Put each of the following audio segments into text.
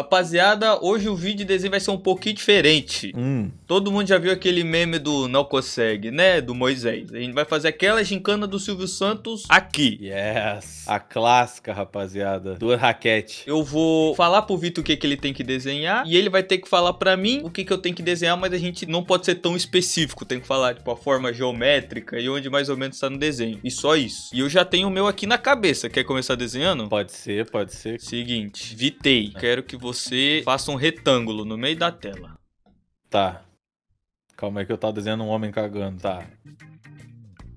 Rapaziada, hoje o vídeo de desenho vai ser um pouquinho diferente. Hum. Todo mundo já viu aquele meme do não consegue, né? Do Moisés. A gente vai fazer aquela gincana do Silvio Santos aqui. Yes. A clássica, rapaziada. Do raquete. Eu vou falar pro Vitor o que, que ele tem que desenhar e ele vai ter que falar pra mim o que, que eu tenho que desenhar, mas a gente não pode ser tão específico. Tem que falar, tipo, a forma geométrica e onde mais ou menos tá no desenho. E só isso. E eu já tenho o meu aqui na cabeça. Quer começar desenhando? Pode ser, pode ser. Seguinte, Vitei. Quero que você faça um retângulo no meio da tela. Tá. Calma aí que eu tava desenhando um homem cagando. Tá.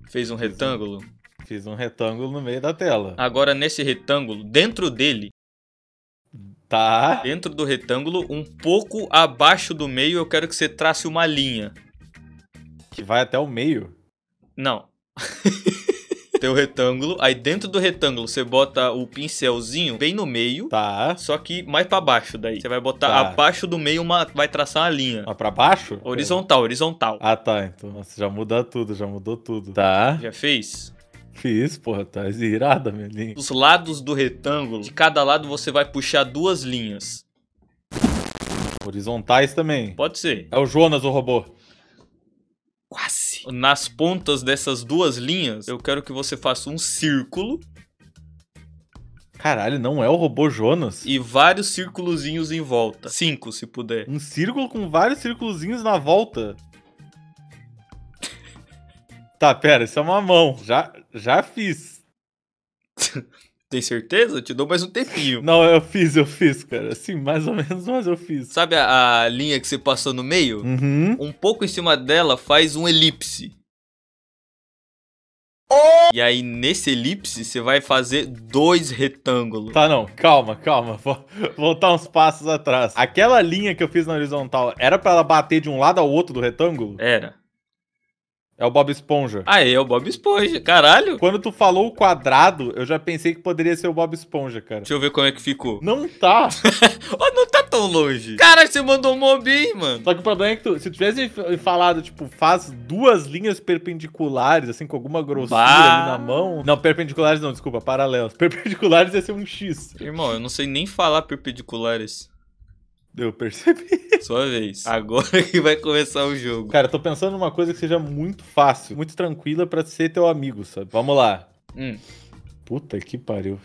Fez um retângulo? Fiz um retângulo no meio da tela. Agora, nesse retângulo, dentro dele, Tá. dentro do retângulo, um pouco abaixo do meio, eu quero que você trace uma linha. Que vai até o meio. Não. Tem o retângulo, aí dentro do retângulo você bota o pincelzinho bem no meio, Tá. só que mais pra baixo daí. Você vai botar Tá. abaixo do meio, uma, vai traçar uma linha. Mas pra baixo? Horizontal, horizontal. Ah, tá. Então, nossa, já muda tudo, já mudou tudo. Tá. Já fez? Fiz, porra, tá irada, minha linha. Dos lados do retângulo, de cada lado você vai puxar duas linhas. Horizontais também. Pode ser. É o Jonas, o robô. Quase. Nas pontas dessas duas linhas, eu quero que você faça um círculo Caralho, não é o robô Jonas? e vários círculozinhos em volta. Cinco, se puder. Um círculo com vários círculozinhos na volta. Tá, pera, isso é uma mão. Já, já fiz. Tem certeza? Eu te dou mais um tempinho. Não, eu fiz, eu fiz, cara. Assim, mais ou menos, mas eu fiz. Sabe a, a linha que você passou no meio? Uhum. Um pouco em cima dela faz um elipse. E aí, nesse elipse, você vai fazer dois retângulos. Tá, não, calma, calma. Vou voltar uns passos atrás. Aquela linha que eu fiz na horizontal era pra ela bater de um lado ao outro do retângulo? Era. É o Bob Esponja. Ah, é o Bob Esponja. Caralho. Quando tu falou o quadrado, eu já pensei que poderia ser o Bob Esponja, cara. Deixa eu ver como é que ficou. Não tá. Oh, não tá tão longe. Caralho, você mandou um mob bem, mano. Só que o problema é que tu, se tu tivesse falado, tipo, faz duas linhas perpendiculares, assim, com alguma grossura Bah. ali na mão. Não, perpendiculares não, desculpa, paralelos. Perpendiculares ia ser um X. Irmão, eu não sei nem falar perpendiculares. Eu percebi. Sua vez. Agora que vai começar o jogo. Cara, eu tô pensando numa coisa que seja muito fácil, muito tranquila pra ser teu amigo, sabe? Vamos lá. Hum. Puta que pariu.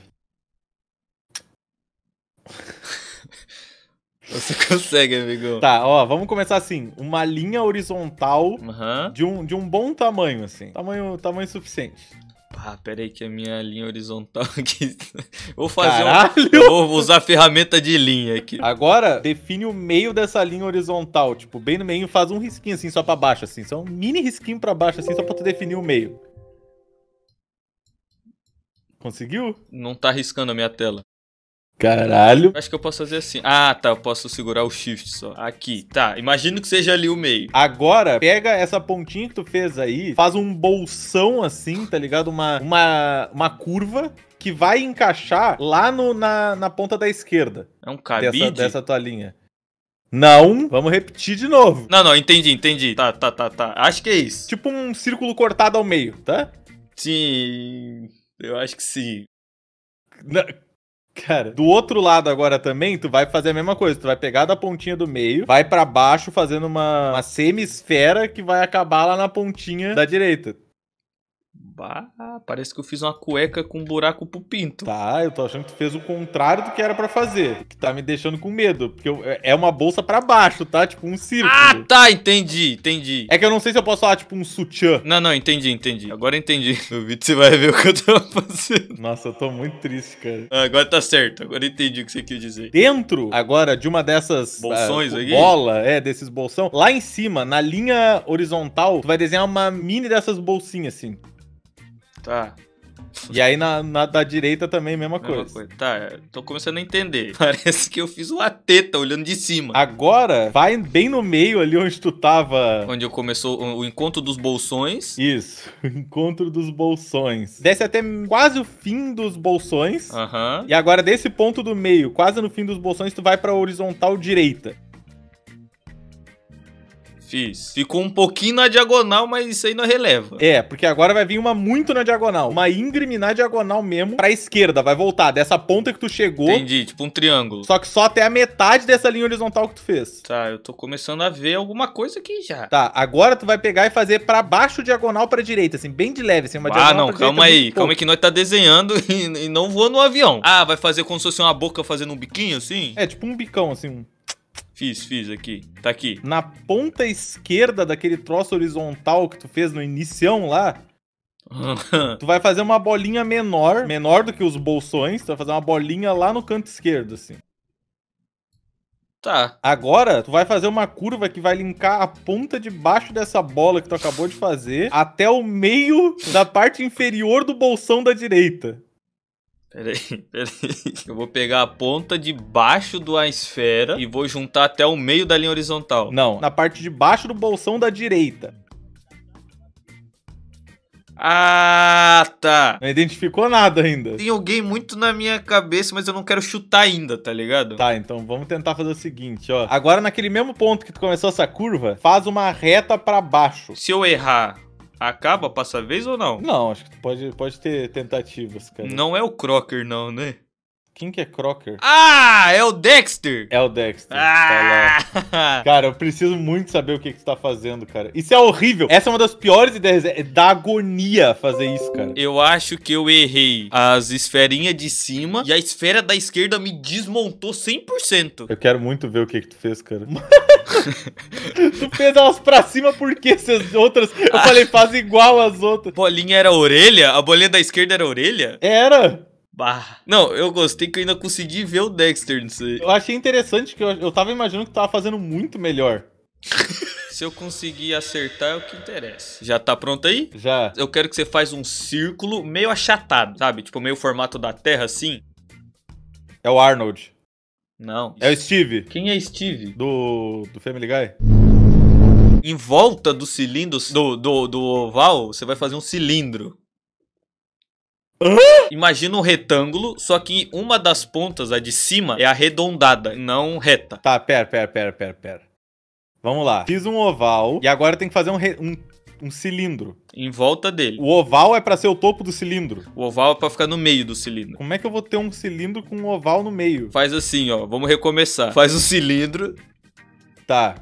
Você consegue, amigão. Tá, ó, vamos começar assim. Uma linha horizontal Aham. de um, de um bom tamanho, assim. Tamanho, tamanho suficiente. Ah, pera aí que a minha linha horizontal aqui... Vou fazer um... Caralho! Eu vou usar a ferramenta de linha aqui. Agora, define o meio dessa linha horizontal. Tipo, bem no meio, faz um risquinho assim, só pra baixo, assim. Só um mini risquinho pra baixo, assim, só pra tu definir o meio. Conseguiu? Não tá riscando a minha tela. Caralho. Acho que eu posso fazer assim. Ah, tá. Eu posso segurar o shift só. Aqui. Tá. Imagino que seja ali o meio. Agora, pega essa pontinha que tu fez aí, faz um bolsão assim, tá ligado? Uma, uma, uma curva que vai encaixar lá no, na, na ponta da esquerda É um dessa, cabide? dessa tua linha. Não, vamos repetir de novo. Não, não. Entendi, entendi. Tá, tá, tá, tá. Acho que é isso. Tipo um círculo cortado ao meio, tá? Sim. Eu acho que sim. Na- Cara, do outro lado agora também, tu vai fazer a mesma coisa. Tu vai pegar da pontinha do meio, vai pra baixo fazendo uma, uma que vai acabar lá na pontinha da direita. Bah, parece que eu fiz uma cueca com um buraco pro pinto. Tá, eu tô achando que tu fez o contrário do que era pra fazer. Que tá me deixando com medo. Porque eu- é uma bolsa pra baixo, tá? Tipo um círculo. Ah, tá. Entendi, entendi. É que eu não sei se eu posso falar, tipo, um sutiã. Não, não, entendi, entendi. Agora entendi. No vídeo você vai ver o que eu tava fazendo. Nossa, eu tô muito triste, cara. Ah, Agora tá certo. Agora entendi o que você quis dizer. Dentro, agora, de uma dessas... Bolsões ah, aqui? Bola, é, desses bolsão. Lá em cima, na linha horizontal, tu vai desenhar uma mini dessas bolsinhas, assim. Tá. E aí na, na da direita também, mesma Mesma coisa. coisa. Tá, tô começando a entender. Parece que eu fiz uma teta olhando de cima. Agora, vai bem no meio ali onde tu tava. Onde eu começou o o encontro dos bolsões. Isso, encontro dos bolsões. Desce até quase o fim dos bolsões. Aham. E agora, desse ponto do meio, quase no fim dos bolsões, tu vai pra horizontal direita. Fiz. Ficou um pouquinho na diagonal, mas isso aí não releva. É, porque agora vai vir uma muito na diagonal. Uma íngreme na diagonal mesmo pra esquerda. Vai voltar dessa ponta que tu chegou. Entendi, tipo um triângulo. Só que só até a metade dessa linha horizontal que tu fez. Tá, eu tô começando a ver alguma coisa aqui já. Tá, agora tu vai pegar e fazer pra baixo diagonal pra direita, assim, bem de leve, assim, uma ah, diagonal não, pra calma direita, aí. Calma aí que nós tá desenhando e, e não voando no avião. Ah, vai fazer como se fosse uma boca fazendo um biquinho assim? É, tipo um bicão, assim, um Fiz, fiz aqui. Tá aqui. na ponta esquerda daquele troço horizontal que tu fez no inicião lá, tu vai fazer uma bolinha menor, menor do que os bolsões, tu vai fazer uma bolinha lá no canto esquerdo, assim. tá. Agora, tu vai fazer uma curva que vai linkar a ponta de baixo dessa bola que tu acabou de fazer até o meio da parte inferior do bolsão da direita. Peraí, peraí. Eu vou pegar a ponta de baixo da esfera e vou juntar até o meio da linha horizontal. Não, na parte de baixo do bolsão da direita. Ah, tá. Não identificou nada ainda. Tem alguém muito na minha cabeça, mas eu não quero chutar ainda, tá ligado? Tá, então vamos tentar fazer o seguinte, ó. Agora naquele mesmo ponto que tu começou essa curva, faz uma reta pra baixo. Se eu errar, acaba, passa a vez ou não? Não, acho que pode, pode ter tentativas, cara. Não é o Crocker, não, né? Quem que é Crocker? Ah, é o Dexter! É o Dexter. Tá lá. Ah! Cara, eu preciso muito saber o que, que tu tá fazendo, cara. Isso é horrível. Essa é uma das piores ideias. É da agonia fazer isso, cara. Eu acho que eu errei as esferinhas de cima e a esfera da esquerda me desmontou 100%. Eu quero muito ver o que, que tu fez, cara. tu fez elas pra cima porque essas outras. Eu falei, faz igual as outras. Bolinha era a orelha? A bolinha da esquerda era a orelha? Era! Bah. Não, eu gostei que eu ainda consegui ver o Dexter nisso aí. Eu achei interessante que eu, eu tava imaginando que tu tava fazendo muito melhor. Se eu conseguir acertar é o que interessa. Já tá pronto aí? Já. Eu quero que você faz um círculo meio achatado, sabe? Tipo, meio formato da Terra assim. É o Arnold. Não. É o Steve. Quem é Steve? Do, do Family Guy? Em volta do cilindro, do, do, do oval, você vai fazer um cilindro. Imagina um retângulo, só que uma das pontas, a de cima, é arredondada, não reta. Tá, pera, pera, pera, pera, pera. Vamos lá. Fiz um oval e agora tem que fazer um, re- um, um cilindro. Em volta dele. O oval é pra ser o topo do cilindro. O oval é pra ficar no meio do cilindro. Como é que eu vou ter um cilindro com um oval no meio? Faz assim, ó. Vamos recomeçar. Faz o cilindro. Tá,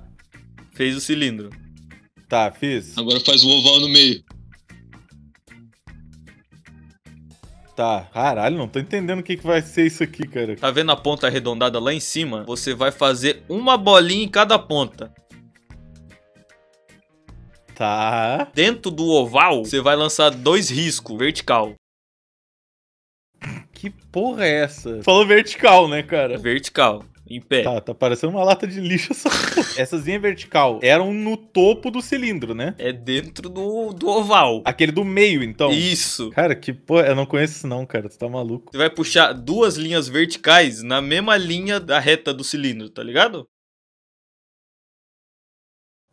Fez o cilindro. tá, fiz. Agora faz o oval no meio. Tá. Caralho, não tô entendendo o que, que vai ser isso aqui, cara. Tá vendo a ponta arredondada lá em cima? Você vai fazer uma bolinha em cada ponta. Tá. Dentro do oval, você vai lançar dois riscos vertical. Que porra é essa? Falou vertical, né, cara? Vertical. Em pé. Tá, tá parecendo uma lata de lixo essa. Essas linhas vertical eram no topo do cilindro, né? É dentro do, do oval. Aquele do meio, então. Isso. Cara, que porra. Eu não conheço isso não, cara. Tu tá maluco. Você vai puxar duas linhas verticais na mesma linha da reta do cilindro, tá ligado?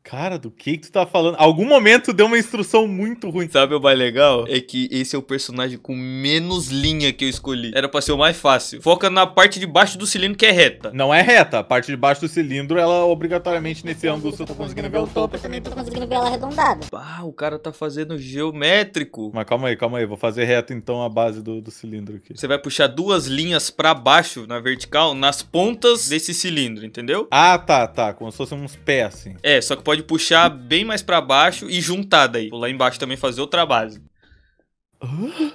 Cara, do que que tu tá falando? Algum momento deu uma instrução muito ruim. Sabe o mais legal? É que esse é o personagem com menos linha que eu escolhi. Era pra ser o mais fácil. Foca na parte de baixo do cilindro que é reta. Não é reta. A parte de baixo do cilindro, ela obrigatoriamente nesse ângulo, se eu tô conseguindo ver o topo. Eu também tô conseguindo ver ela arredondada. Ah, o cara tá fazendo geométrico. Mas calma aí, calma aí. Vou fazer reto então a base do, do cilindro aqui. Você vai puxar duas linhas pra baixo na vertical nas pontas desse cilindro, entendeu? Ah, tá, tá. Como se fossem uns pés, assim. É, só que pode puxar bem mais pra baixo e juntar daí. Lá embaixo também fazer outra base.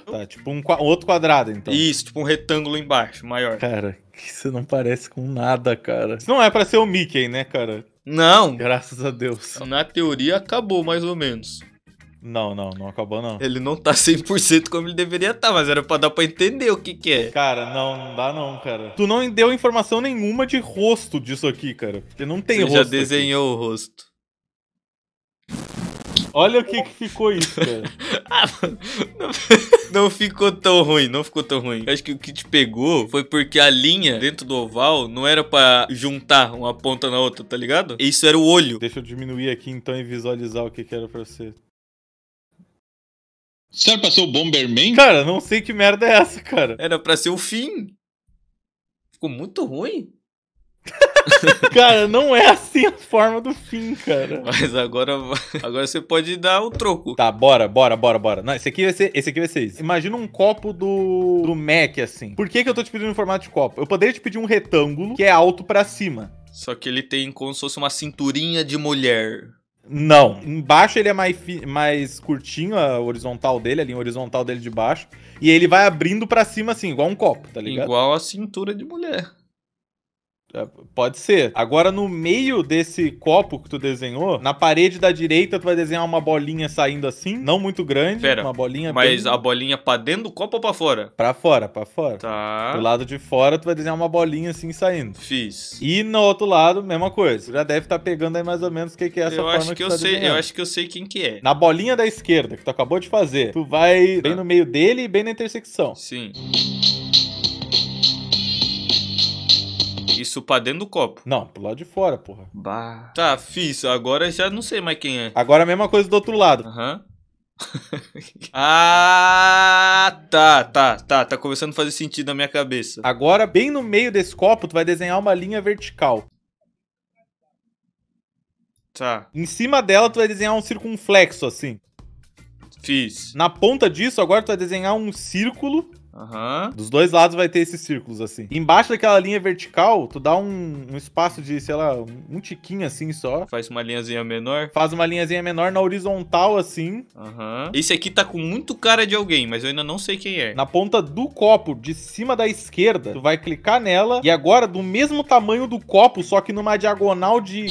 Tá, tipo um, um outro quadrado, então. Isso, tipo um retângulo embaixo, maior. Cara, isso não parece com nada, cara. Isso não é pra ser o Mickey, né, cara? Não, Graças a Deus. na teoria acabou mais ou menos. Não, não, não acabou não. Ele não tá 100% como ele deveria estar, mas era pra dar pra entender o que que é. Cara, não, não dá não, cara. Tu não deu informação nenhuma de rosto disso aqui, cara. Porque não tem Você rosto. já aqui. desenhou o rosto. Olha o que que ficou isso, cara. Não ficou tão ruim, não ficou tão ruim. Acho que o que te pegou foi porque a linha dentro do oval não era pra juntar uma ponta na outra, tá ligado? Isso era o olho. Deixa eu diminuir aqui então e visualizar o que que era pra ser. Isso era pra ser o Bomberman? Cara, não sei que merda é essa, cara. Era pra ser o fim. Ficou muito ruim. Cara, não é assim a forma do fim, cara. Mas agora, agora você pode dar o troco. Tá, bora, bora, bora, bora. Não, esse aqui vai ser, esse aqui vai ser isso. Imagina um copo do, do Mac, assim. Por que que eu tô te pedindo em formato de copo? Eu poderia te pedir um retângulo que é alto pra cima. Só que ele tem como se fosse uma cinturinha de mulher. Não. Embaixo ele é mais, mais curtinho, a horizontal dele, a linha horizontal dele de baixo. E ele vai abrindo pra cima, assim, igual um copo, tá ligado? Igual a cintura de mulher. É, Pode ser. Agora, no meio desse copo que tu desenhou, na parede da direita, tu vai desenhar uma bolinha saindo assim, não muito grande, Pera, uma bolinha Mas bem... a bolinha pra dentro do copo ou pra fora? Pra fora, pra fora. Tá. Do lado de fora, tu vai desenhar uma bolinha assim saindo. Fiz. E no outro lado, mesma coisa. Tu já deve estar pegando aí mais ou menos o que, que é essa eu forma acho que tu eu tá sei, eu desenhando. acho que eu sei quem que é. Na bolinha da esquerda, que tu acabou de fazer, tu vai bem Tá. no meio dele e bem na intersecção. Sim. Isso pra dentro do copo. Não, pro lado de fora, porra. Bah. Tá, fiz. Agora já não sei mais quem é. Agora a mesma coisa do outro lado. Aham. ah, tá, tá, tá. Tá começando a fazer sentido na minha cabeça. Agora, bem no meio desse copo, tu vai desenhar uma linha vertical. Tá, Em cima dela, tu vai desenhar um circunflexo, assim. fiz. Na ponta disso, agora tu vai desenhar um círculo. Aham. Dos dois lados vai ter esses círculos, assim. Embaixo daquela linha vertical, tu dá um, um espaço de, sei lá, um, tiquinho assim só. Faz uma linhazinha menor. Faz uma linhazinha menor na horizontal, assim. Aham. Esse aqui tá com muito cara de alguém, mas eu ainda não sei quem é. Na ponta do copo, de cima da esquerda, tu vai clicar nela. E agora, do mesmo tamanho do copo, só que numa diagonal de.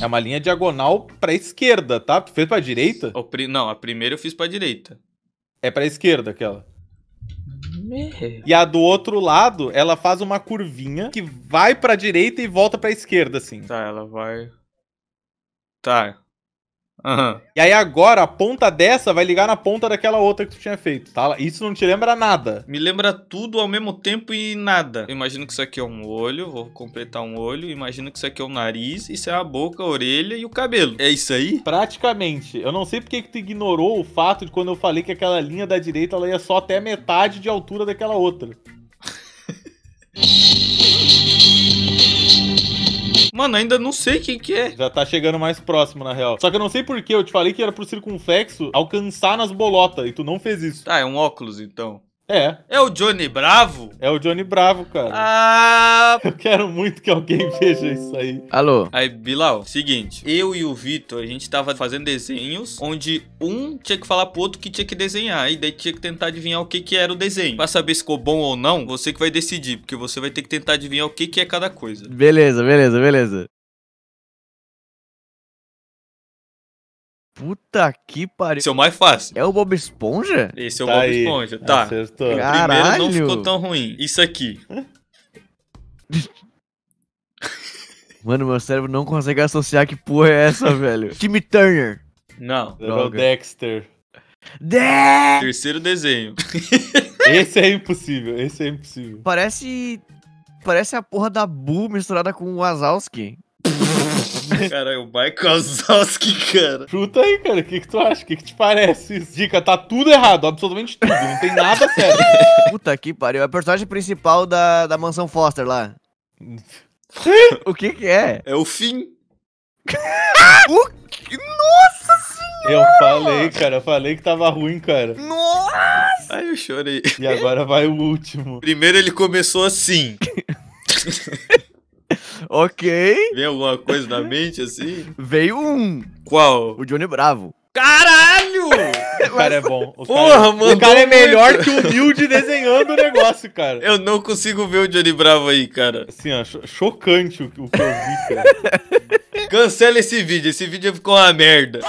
É uma linha diagonal pra esquerda, tá? Tu fez pra direita? O pri- Não, a primeira eu fiz pra direita. É pra esquerda aquela. E a do outro lado, ela faz uma curvinha que vai pra direita e volta pra esquerda, assim. Tá, ela vai. Tá. Aham. E aí agora, a ponta dessa vai ligar na ponta daquela outra que tu tinha feito, tá? Isso não te lembra nada. Me lembra tudo ao mesmo tempo e nada. Eu imagino que isso aqui é um olho, vou completar um olho. Imagino que isso aqui é o nariz, isso é a boca, a orelha e o cabelo. É isso aí? Praticamente. Eu não sei porque que tu ignorou o fato de quando eu falei que aquela linha da direita ela ia só até a metade de altura daquela outra. Mano, ainda não sei quem que é. Já tá chegando mais próximo, na real. Só que eu não sei por que eu te falei que era pro circunflexo alcançar nas bolotas e tu não fez isso. Tá, é um óculos então. É, É o Johnny Bravo? é o Johnny Bravo, cara. Ah. Eu quero muito que alguém veja isso aí. Alô? Aí, Bilal, seguinte, eu e o Vitor, a gente tava fazendo desenhos onde um tinha que falar pro outro que tinha que desenhar, e daí tinha que tentar adivinhar o que que era o desenho. Pra saber se ficou bom ou não, você que vai decidir, porque você vai ter que tentar adivinhar o que que é cada coisa. Beleza, beleza, beleza. Puta que pariu. Esse é o mais fácil. É o Bob Esponja? Esse é o Tá Bob aí. Esponja. Tá. Acertou. O primeiro Caralho. não ficou tão ruim. Isso aqui. Mano, meu cérebro não consegue associar que porra é essa, velho. Timmy Turner. Não. Era o Droga. Dexter. Dé! Terceiro desenho. Esse é impossível, esse é impossível. Parece. Parece a porra da Boo misturada com o Wazowski. Cara, é o Michael Zowski, cara. Chuta aí, cara, o que, que tu acha? O que, que te parece? isso? Dica, tá tudo errado, absolutamente tudo. Não tem nada sério. Puta que pariu. É o personagem principal da, da mansão Foster lá. o que que é? É o fim. O que? Nossa Eu falei, cara, eu falei que tava ruim, cara. Nossa! Ai, eu chorei. E agora vai o último. Primeiro ele começou assim. Ok. Vem alguma coisa na mente assim? Veio um. Qual? O Johnny Bravo. Caralho! O cara é bom. O Porra, cara, mandou O cara é melhor muito. que o humilde desenhando o negócio, cara. Eu não consigo ver o Johnny Bravo aí, cara. Assim, ó, cho- chocante o, o que eu vi, cara. Cancela esse vídeo. Esse vídeo ficou uma merda.